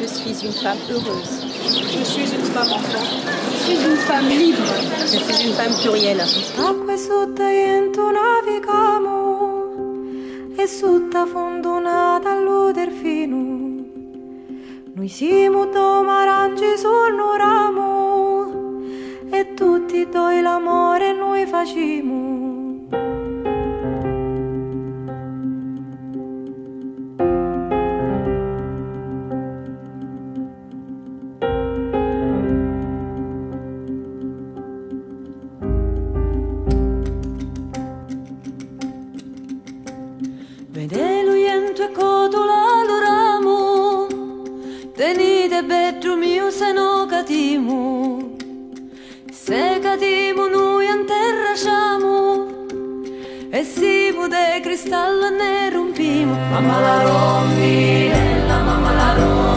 Je suis une femme heureuse. Je suis une femme enfant. Je suis une femme libre. Je suis une femme plurielle. Acque sotto navigamo e sotto fondonata allo delfino. Noi siamo domarangi sul ramo e tutti doi l'amore noi facciamo. Tenite bedru mio se no catimu. Se catimu noi anterrasciamo E si pude cristallo ne rompiamo Mamma la rondinella, mamma la rondina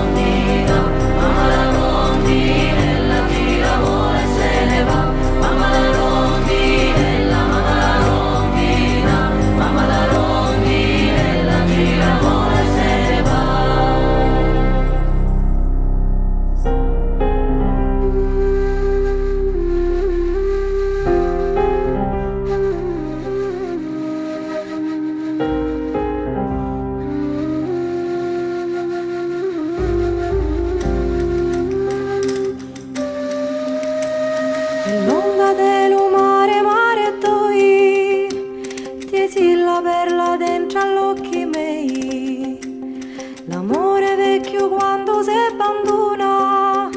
Vecchio quando si abbandona,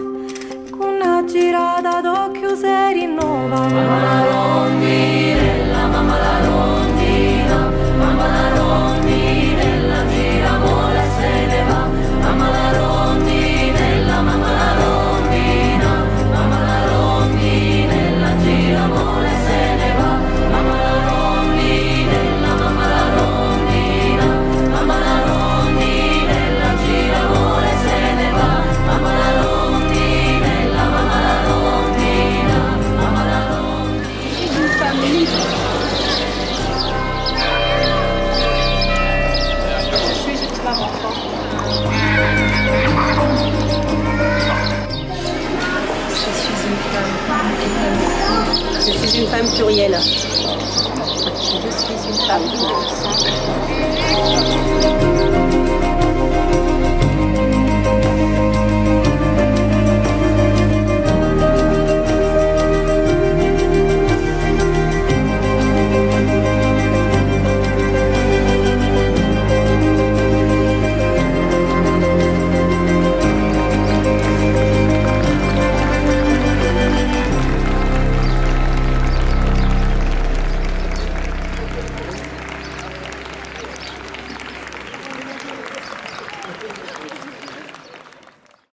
con una girata d'occhio si rinnova. Je suis une femme. Je suis une femme plurielle. Je suis une femme.